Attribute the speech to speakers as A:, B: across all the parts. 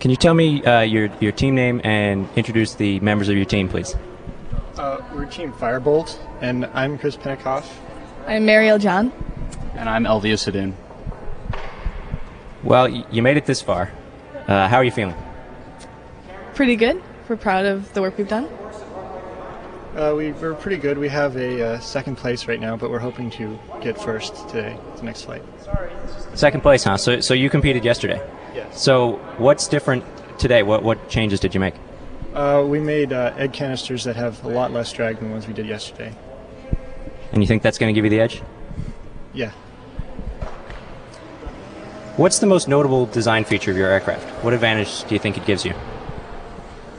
A: Can you tell me uh, your, your team name and introduce the members of your team, please?
B: Uh, we're Team Firebolt, and I'm Chris Penikoff.
C: I'm Mariel John.
D: And I'm Elvia Sadun.
A: Well, y- you made it this far. Uh, how are you feeling?
C: Pretty good. We're proud of the work we've done.
B: Uh, we, we're pretty good. We have a uh, second place right now, but we're hoping to get first today, the next flight.
A: Second place, huh? So, so you competed yesterday.
B: Yes.
A: So what's different today? What, what changes did you make?
B: Uh, we made uh, egg canisters that have a lot less drag than the ones we did yesterday.
A: And you think that's going to give you the edge?
B: Yeah.
A: What's the most notable design feature of your aircraft? What advantage do you think it gives you?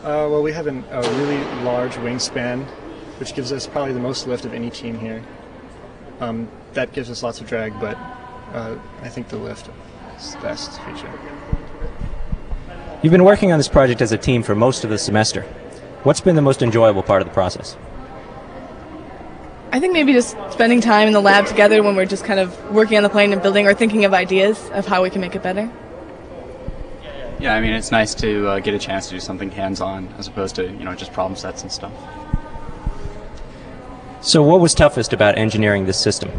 B: Uh, well, we have an, a really large wingspan, which gives us probably the most lift of any team here. Um, that gives us lots of drag, but uh, I think the lift is the best feature.
A: You've been working on this project as a team for most of the semester. What's been the most enjoyable part of the process?
C: I think maybe just spending time in the lab together when we're just kind of working on the plane and building or thinking of ideas of how we can make it better.
D: Yeah, I mean, it's nice to uh, get a chance to do something hands-on as opposed to, you know, just problem sets and stuff.
A: So, what was toughest about engineering this system?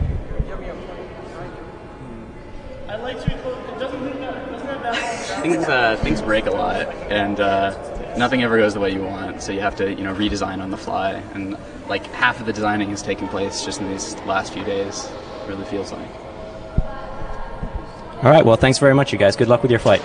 D: Things, uh, things break a lot, and uh, nothing ever goes the way you want, so you have to, you know, redesign on the fly. And, like, half of the designing is taking place just in these last few days, it really feels like.
A: All right, well, thanks very much, you guys. Good luck with your flight.